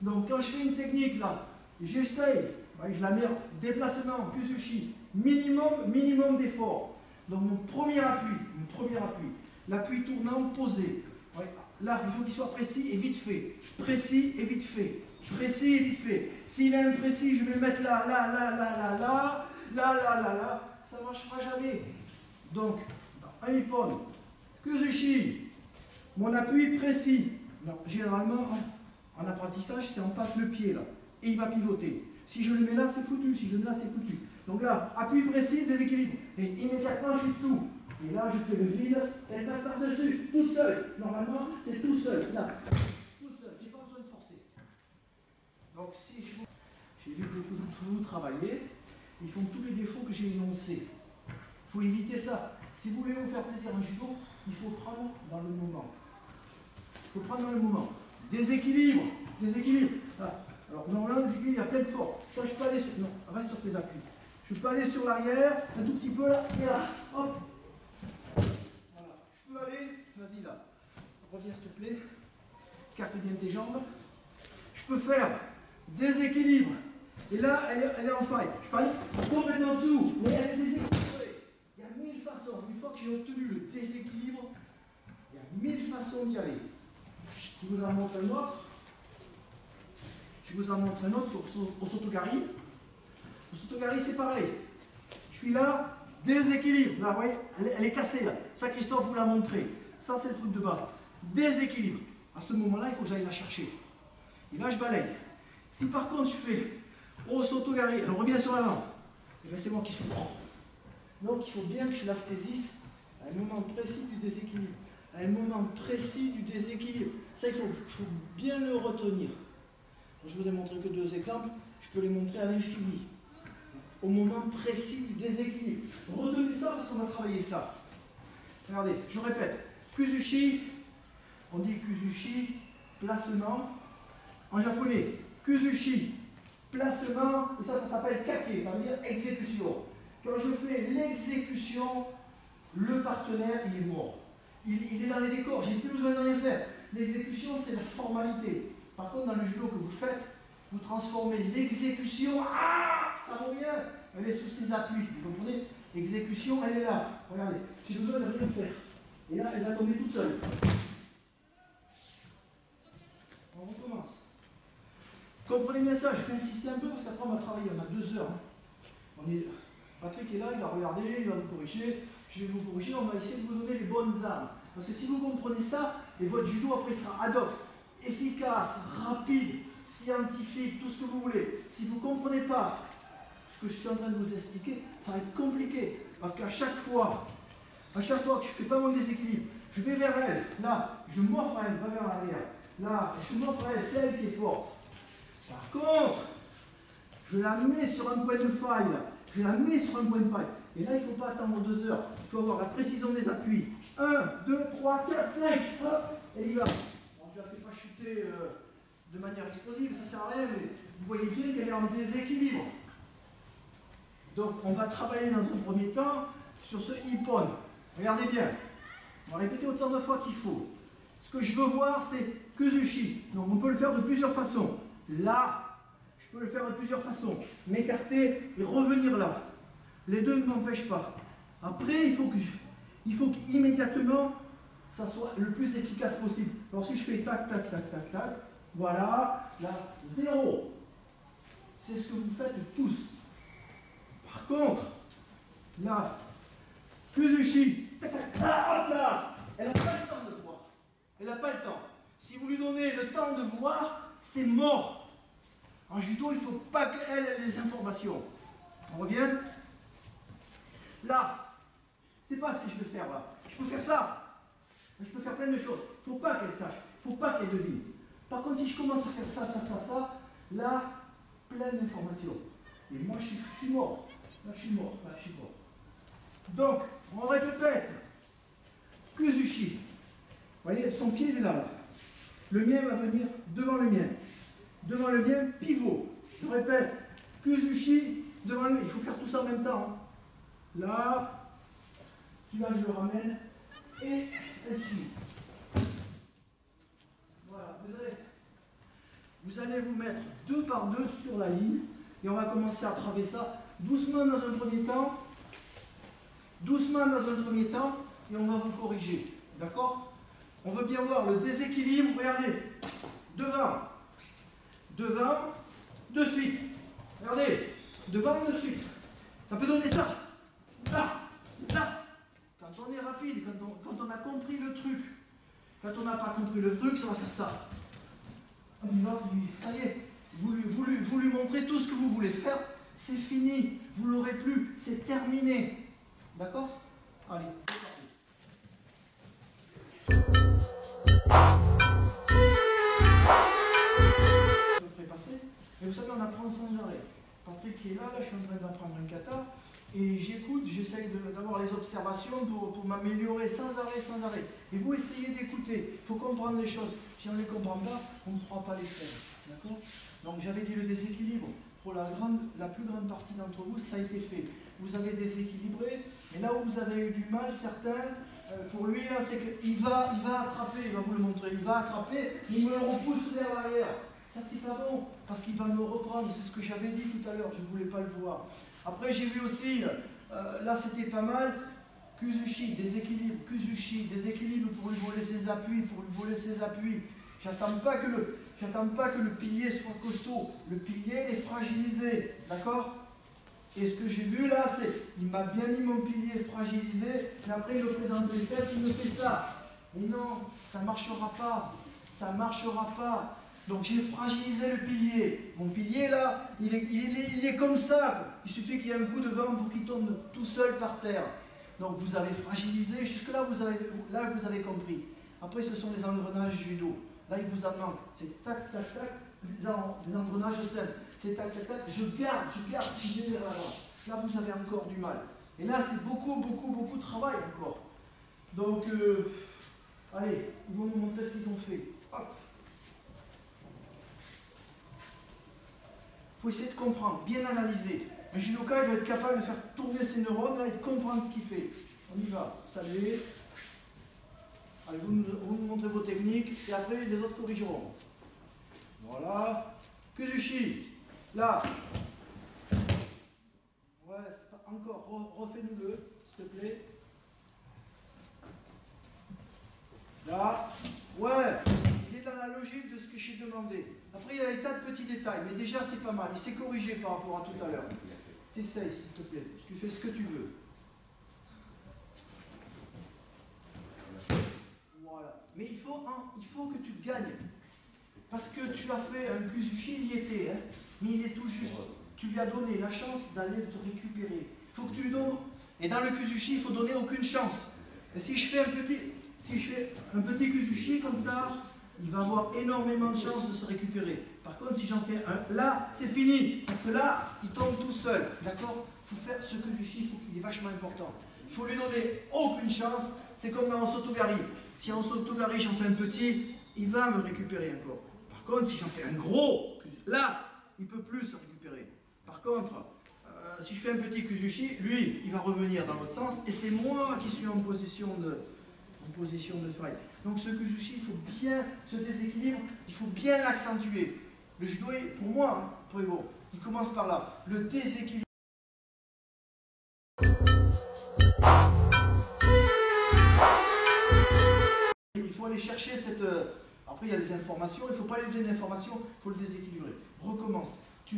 Donc quand je fais une technique là, j'essaye, je la mets en déplacement, Kuzushi, minimum, minimum d'effort. Donc mon premier appui, mon premier appui, l'appui tournant posé. Là, il faut qu'il soit précis et vite fait. Précis et vite fait. Précis et vite fait. S'il est imprécis, je vais le mettre là, là, là, là, là, là, là, là, là, là. Ça ne marchera jamais. Donc, un ippon, Kuzushi, mon appui précis. généralement, en apprentissage, c'est en face le pied là. Et il va pivoter. Si je le mets là, c'est foutu. Si je le mets là, c'est foutu. Donc là, appui précis, déséquilibre. Et immédiatement, je suis dessous. Et là, je fais le vide, elle passe par-dessus, toute seule. Normalement, c'est tout seul. Là, toute seule. Je n'ai pas besoin de forcer. Donc, si je vous... J'ai vu que vous, vous travaillez, ils font tous les défauts que j'ai énoncés. Il faut éviter ça. Si vous voulez vous faire plaisir en judo, il faut prendre dans le moment. Il faut prendre dans le moment. Déséquilibre. Déséquilibre. Ah. Alors, normalement, déséquilibre, il y a plein de forces. Ça, je peux aller sur... Non, reste sur tes appuis. Je peux aller sur l'arrière, un tout petit peu là, et là. Hop. Voilà. Je peux aller, vas-y là. Reviens s'il te plaît. Carte bien tes jambes. Je peux faire déséquilibre. Et là, elle est, elle est en faille. Je peux aller complètement en dessous, mais elle est déséquilibrée. Il y a mille façons. Une fois que j'ai obtenu le déséquilibre, il y a mille façons d'y aller. Je vous en autre. Je vous en montre un autre sur, au Sotogari. Au Sotogari, c'est pareil. Je suis là, déséquilibre. Là, vous voyez, elle, est cassée là. Ça, Christophe vous l'a montré. Ça, c'est le truc de base. Déséquilibre. À ce moment-là, il faut que j'aille la chercher. Et là, je balaye. Si par contre, je fais au Sotogari, elle revient sur l'avant, et bien c'est moi qui suis. Donc, il faut bien que je la saisisse à un moment précis du déséquilibre. À un moment précis du déséquilibre. Ça, il faut, bien le retenir. Je vous ai montré que deux exemples, je peux les montrer à l'infini. Au moment précis du déséquilibre. Retenez ça parce qu'on va travailler ça. Regardez, je répète. Kuzushi, on dit Kuzushi, placement. En japonais, Kuzushi, placement, et ça, ça s'appelle kake, ça veut dire exécution. Quand je fais l'exécution, le partenaire, il est mort. Il, il est dans les décors, j'ai plus besoin de rien faire. L'exécution, c'est la formalité. Par contre, dans le judo que vous faites, vous transformez l'exécution, ah, ça vaut bien, elle est sous ses appuis, vous comprenez? L'exécution, elle est là. Regardez, j'ai besoin de rien faire. Et là, elle va tomber toute seule. On recommence. Comprenez bien ça, je vais insister un peu parce qu'après on va travailler, on a deux heures. Est... Patrick est là, il va regarder, il va vous corriger, je vais vous corriger, on va essayer de vous donner les bonnes armes. Parce que si vous comprenez ça, et votre judo après sera ad hoc efficace, rapide, scientifique, tout ce que vous voulez. Si vous ne comprenez pas ce que je suis en train de vous expliquer, ça va être compliqué. Parce qu'à chaque fois, à chaque fois que je ne fais pas mon déséquilibre, je vais vers elle, là, je m'offre à elle, pas vers l'arrière. Là, je m'offre à elle, c'est elle qui est forte. Par contre, je la mets sur un point de faille, je la mets sur un point de faille. Et là, il ne faut pas attendre deux heures. Il faut avoir la précision des appuis. 1, 2, 3, 4, 5. Hop, et il va je ne la fais pas chuter euh, de manière explosive, ça sert à rien, mais vous voyez bien qu'elle est en déséquilibre. Donc on va travailler dans un premier temps sur ce ippon. Regardez bien, on va répéter autant de fois qu'il faut. Ce que je veux voir, c'est Kuzushi. Donc on peut le faire de plusieurs façons. Là, je peux le faire de plusieurs façons. M'écarter et revenir là. Les deux ne m'empêchent pas. Après, il faut que il faut qu'immédiatement, ça soit le plus efficace possible. Alors si je fais tac, tac, tac, tac, tac, voilà, là, zéro. C'est ce que vous faites tous. Par contre, là, Kuzushi, tac, tac, ah, hop là, elle n'a pas le temps de voir. Elle n'a pas le temps. Si vous lui donnez le temps de voir, c'est mort. En judo, il ne faut pas qu'elle ait les informations. On revient Là, c'est pas ce que je veux faire là. Je peux faire ça. Je peux faire plein de choses. Il faut pas qu'elle sache. Il faut pas qu'elle devine. Par contre, si je commence à faire ça, ça, ça, ça, là, plein d'informations. Et moi, je suis, mort. Là, je suis mort. Là, je suis mort. Donc, on répète. Kuzushi. Vous voyez, son pied est là, là. Le mien va venir devant le mien. Devant le mien, pivot. Je répète. Kuzushi, devant le mien. Il faut faire tout ça en même temps. Hein. Là, tu là je le ramène et elle suit. Voilà, vous allez, vous allez vous mettre deux par deux sur la ligne et on va commencer à travailler ça doucement dans un premier temps, doucement dans un premier temps et on va vous corriger, d'accord? On veut bien voir le déséquilibre, regardez, devant, devant, de suite, regardez, devant, de suite, ça peut donner ça. Quand on n'a pas compris le truc, ça va faire ça. Ça y est, vous, vous, lui montrez tout ce que vous voulez faire, c'est fini, vous l'aurez plus, c'est terminé. D'accord? Allez, le passer. Et vous savez, on apprend sans arrêt. Patrick qui est là, là, je suis en train d'apprendre un kata. Et j'écoute, j'essaye d'avoir les observations pour, pour m'améliorer sans arrêt, sans arrêt. Et vous essayez d'écouter, il faut comprendre les choses. Si on ne les comprend pas, on ne pourra pas les faire. D'accord? Donc j'avais dit le déséquilibre. Pour la, grande, la plus grande partie d'entre vous, ça a été fait. Vous avez déséquilibré, et là où vous avez eu du mal, certains, euh, pour lui, c'est qu'il va, il va attraper, il va vous le montrer, il va attraper, il me repousse vers l'arrière. Ça, c'est pas bon, parce qu'il va me reprendre, c'est ce que j'avais dit tout à l'heure, je ne voulais pas le voir. Après, j'ai vu aussi, euh, là c'était pas mal, Kuzushi, déséquilibre, Kuzushi, déséquilibre pour lui voler ses appuis, pour lui voler ses appuis. J'attends pas que le, j'attends pas que le pilier soit costaud. Le pilier est fragilisé, d'accord? Et ce que j'ai vu là, c'est, il m'a bien mis mon pilier fragilisé, mais après il le présente les fesses, il me fait ça. Mais non, ça marchera pas. Ça marchera pas. Donc j'ai fragilisé le pilier. Mon pilier là, il est, il est, comme ça. Il suffit qu'il y ait un coup de vent pour qu'il tombe tout seul par terre. Donc vous avez fragilisé, jusque-là vous avez, là, vous avez compris. Après ce sont les engrenages judo. Là il vous en manque. C'est tac, tac, tac, les, engrenages simples. C'est tac, tac, tac, je garde, je garde. Là vous avez encore du mal. Et là c'est beaucoup, beaucoup, beaucoup de travail encore. Donc, euh, allez, ils vont nous montrer ce qu'ils ont fait. Hop. faut essayer de comprendre, bien analyser. Un judoka, il doit être capable de faire tourner ses neurones et de comprendre ce qu'il fait. On y va. Salut. Allez, vous nous, montrez vos techniques et après les autres corrigeront. Voilà. Kuzushi. Là. Ouais, pas... encore. Refais-nous-le, s'il te plaît. Là. Ouais dans la logique de ce que j'ai demandé. Après, il y a des tas de petits détails, mais déjà, c'est pas mal. Il s'est corrigé par rapport à tout à l'heure. T'essayes, s'il te plaît. Tu fais ce que tu veux. Voilà. Mais il faut, il faut que tu gagnes. Parce que tu as fait un Kuzushi, il y était, hein, mais il est tout juste. Tu lui as donné la chance d'aller te récupérer. Il faut que tu lui donnes. Et dans le Kuzushi, il faut donner aucune chance. Et si je fais un petit, si je fais un petit Kuzushi comme ça, il va avoir énormément de chances de se récupérer. Par contre, si j'en fais un là, c'est fini. Parce que là, il tombe tout seul. D'accord? Il faut faire ce que je chiffre, il est vachement important. Il faut lui donner aucune chance. C'est comme dans Sotogari. Si en Sotogari, j'en fais un petit, il va me récupérer encore. Par contre, si j'en fais un gros, là, il ne peut plus se récupérer. Par contre, euh, si je fais un petit Kuzushi, lui, il va revenir dans l'autre sens. Et c'est moi qui suis en position de, en position de faille. Donc ce Kuzushi, il faut bien, ce déséquilibre, il faut bien l'accentuer. Le judo, pour moi, pour il commence par là. Le déséquilibre. Il faut aller chercher cette... Euh, après, il y a les informations, il ne faut pas lui donner l'information, il faut le déséquilibrer. Recommence. Tu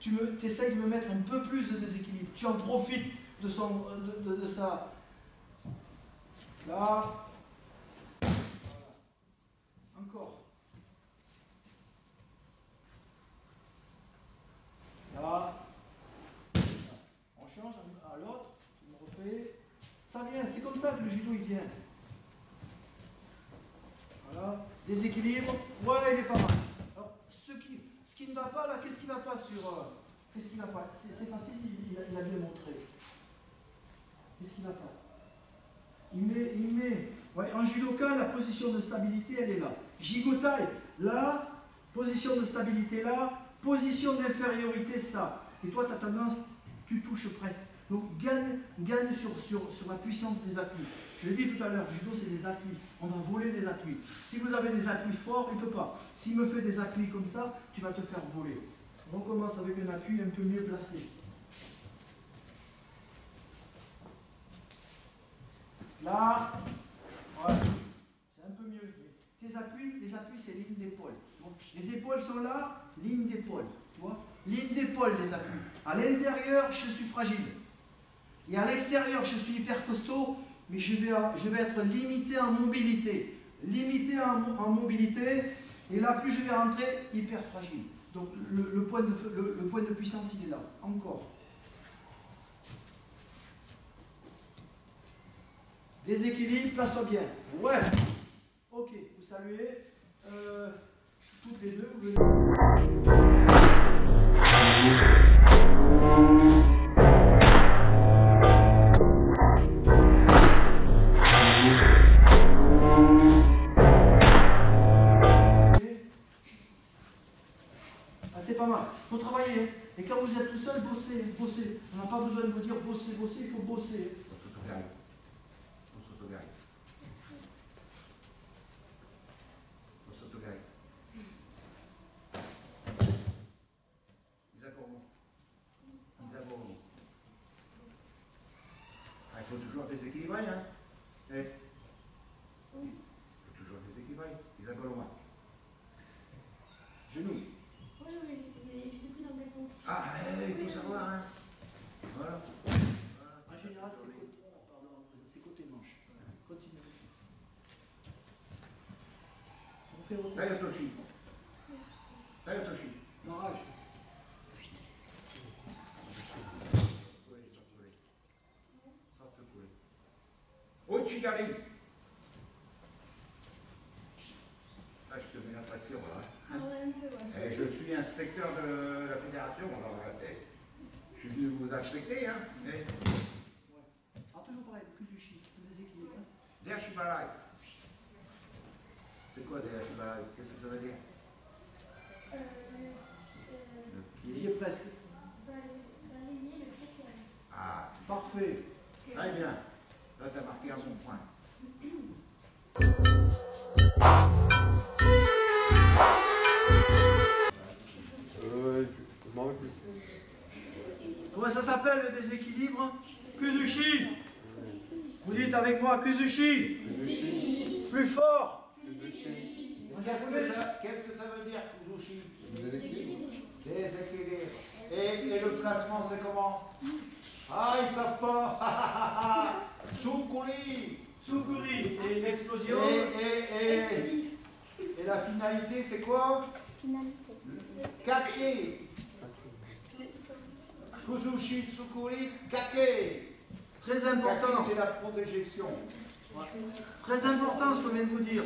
tu me, essayes de me mettre un peu plus de déséquilibre. Tu en profites de, son, de. Là, encore. On change à l'autre. On refait. Ça vient. C'est comme ça que le judo il vient. Voilà. Déséquilibre. Ouais, il est pas mal. Alors, ce qui, ce qui ne va pas là, qu'est-ce qui ne va pas sur. Euh, qu'est-ce qui ne va pas? C'est facile, il, a, bien montré. Qu'est-ce qui ne va pas? Il met. Il met ouais, en judoka, la position de stabilité, elle est là. Gigotaille, là, position de stabilité là, position d'infériorité ça. Et toi, tu as tendance, tu touches presque. Donc gagne, gagne sur, sur, sur la puissance des appuis. Je l'ai dit tout à l'heure, judo c'est des appuis. On va voler les appuis. Si vous avez des appuis forts, il ne peut pas. S'il me fait des appuis comme ça, tu vas te faire voler. On commence avec un appui un peu mieux placé. Là, voilà. C'est un peu mieux. Tes appuis, les appuis, c'est ligne d'épaule. Les épaules sont là, ligne d'épaule. Tu vois Ligne d'épaule, les appuis. À l'intérieur, je suis fragile. Et à l'extérieur, je suis hyper costaud, mais je vais, être limité en mobilité. Limité en, mobilité, et là, plus je vais rentrer, hyper fragile. Donc le, point de, le point de puissance, il est là. Encore. Déséquilibre, place-toi bien. Ouais. Ok, vous saluez. Euh, ah, c'est pas mal. Faut travailler. Et quand vous êtes tout seul, bossez, bossez. On n'a pas besoin de vous dire bosser, bosser, il faut bosser. Il faut toujours déséquilibrer, hein Et, eh. Il faut toujours déséquilibrer. Isabelle au moins. Genoux. Oui, oui, c'est pris dans le sens. Ah, eh, il faut savoir, hein Voilà. En général, c'est côté, c'est côté manche. Continue. On fait autre. Là, il y a Toshi. Là, je te mets la pression, là. Ah Et je suis inspecteur de la fédération, alors je suis venu vous inspecter, hein. Mais... Ouais. Alors, toujours pareil, Kuzushi, déséquilibre. Derchibalai. C'est quoi Derchibalai Qu'est-ce que ça veut dire euh, euh, J'y ai presque. Ah. Parfait. Très bien. Là, tu as marqué un bon point. Comment ça s'appelle le déséquilibre Kuzushi. Vous dites avec moi Kuzushi. Plus fort. Qu'est-ce que, ça veut dire Kuzushi Déséquilibre. Et, et le classement, c'est comment ah, ils savent pas Soukuri Soukuri Et l'explosion et, et, et, la finalité, c'est quoi Finalité. Kake Kuzushi Tsukuri Kake Très important. C'est la projection. Très important ce qu'on vient de vous dire.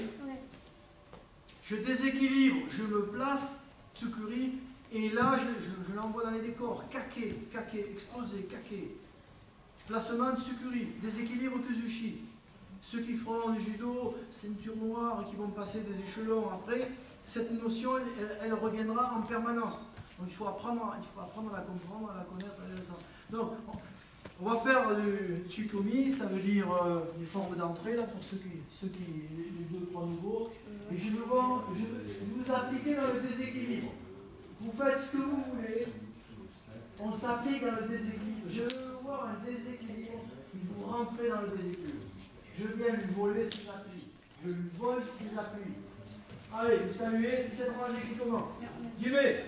Je déséquilibre, je me place, Tsukuri, et là, je, l'envoie dans les décors. Kake, kake, explosé, kake. Placement Tsukuri, déséquilibre Kuzushi. Ceux qui feront du judo, ceinture noire, qui vont passer des échelons après, cette notion, elle, reviendra en permanence. Donc il faut, apprendre, il faut apprendre à la comprendre, à la connaître. Donc, on va faire du Tsukumi, ça veut dire euh, forme d'entrée, là, pour ceux qui, ceux qui, les deux. Et je vais vous appliquer dans le déséquilibre. Vous faites ce que vous voulez. On s'applique dans le déséquilibre. Je veux voir un déséquilibre. Vous rentrez dans le déséquilibre. Je viens lui voler ses appuis. Je lui vole ses appuis. Allez, vous saluez, c'est cette rangée qui commence. J'y vais.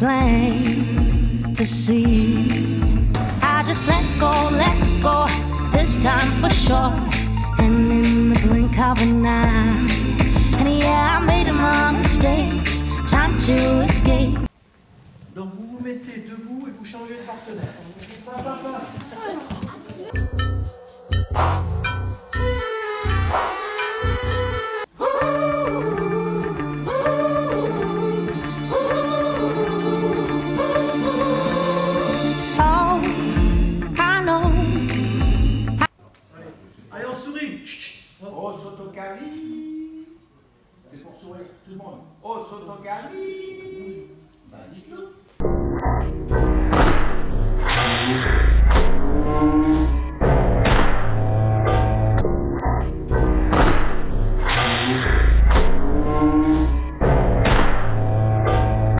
Plain to see. I just let go, let go, this time for sure. And in the blink of an eye, and yeah, I made my mistakes, trying to escape. Donc vous vous mettez debout et vous changez de partenaire.